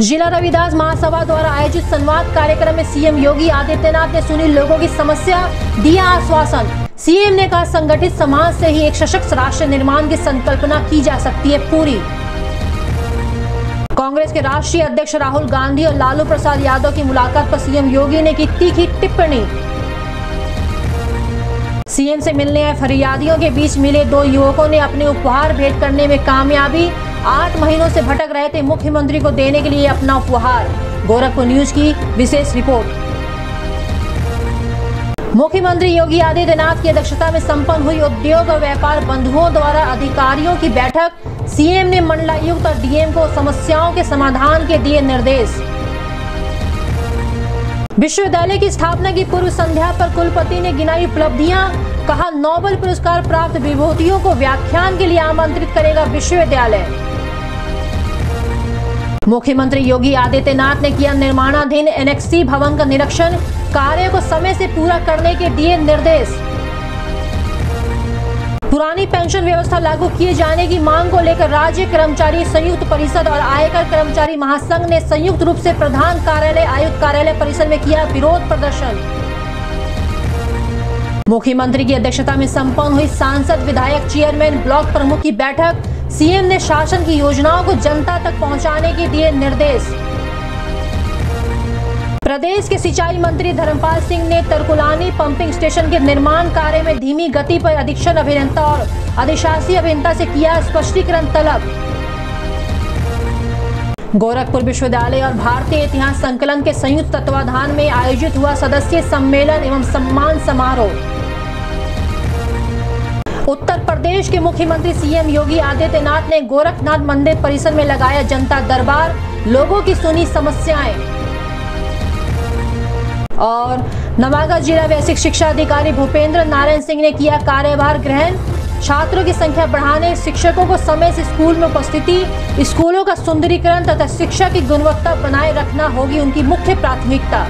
जिला रविदास महासभा द्वारा आयोजित संवाद कार्यक्रम में सीएम योगी आदित्यनाथ ने सुनी लोगों की समस्या, दिया आश्वासन। सीएम ने कहा, संगठित समाज से ही एक सशक्त राष्ट्र निर्माण की संकल्पना की जा सकती है पूरी। कांग्रेस के राष्ट्रीय अध्यक्ष राहुल गांधी और लालू प्रसाद यादव की मुलाकात पर सीएम योगी ने की तीखी टिप्पणी। सीएम से मिलने आए फरियादियों के बीच मिले दो युवकों ने अपने उपहार भेंट करने में कामयाबी। आठ महीनों से भटक रहे थे मुख्यमंत्री को देने के लिए अपना उपहार। गोरखपुर न्यूज़ की विशेष रिपोर्ट। मुख्यमंत्री योगी आदित्यनाथ की अध्यक्षता में संपन्न हुई उद्योग और व्यापार बंधुओं द्वारा अधिकारियों की बैठक। सीएम ने मंडलायुक्त और डीएम को समस्याओं के समाधान के दिए निर्देश। विश्वविद्यालय की स्थापना की पूर्व संध्या पर कुलपति ने गिनाई उपलब्धियाँ, कहा नोबेल पुरस्कार प्राप्त विभूतियों को व्याख्यान के लिए आमंत्रित करेगा विश्वविद्यालय। मुख्यमंत्री योगी आदित्यनाथ ने किया निर्माणाधीन एनएक्सी भवन का निरीक्षण, कार्य को समय से पूरा करने के दिए निर्देश। पुरानी पेंशन व्यवस्था लागू किए जाने की मांग को लेकर राज्य कर्मचारी संयुक्त परिषद और आयकर कर्मचारी महासंघ ने संयुक्त रूप से प्रधान कार्यालय, आयुक्त कार्यालय परिसर में किया विरोध प्रदर्शन। मुख्यमंत्री की अध्यक्षता में संपन्न हुई सांसद विधायक चेयरमैन ब्लॉक प्रमुख की बैठक। सीएम ने शासन की योजनाओं को जनता तक पहुँचाने के दिए निर्देश। प्रदेश के सिंचाई मंत्री धर्मपाल सिंह ने तरकुलानी पंपिंग स्टेशन के निर्माण कार्य में धीमी गति पर अधीक्षण अभियंता और अधिशासी अभियंता से किया स्पष्टीकरण तलब। गोरखपुर विश्वविद्यालय और भारतीय इतिहास संकलन के संयुक्त तत्वाधान में आयोजित हुआ सदस्य सम्मेलन एवं सम्मान समारोह। उत्तर प्रदेश के मुख्यमंत्री सीएम योगी आदित्यनाथ ने गोरखनाथ मंदिर परिसर में लगाया जनता दरबार। लोगों की सुनी समस्याएँ। और नवागढ़ जिला बेसिक शिक्षा अधिकारी भूपेंद्र नारायण सिंह ने किया कार्यभार ग्रहण। छात्रों की संख्या बढ़ाने, शिक्षकों को समय से स्कूल में उपस्थिति, स्कूलों का सुंदरीकरण तथा शिक्षा की गुणवत्ता बनाए रखना होगी उनकी मुख्य प्राथमिकता।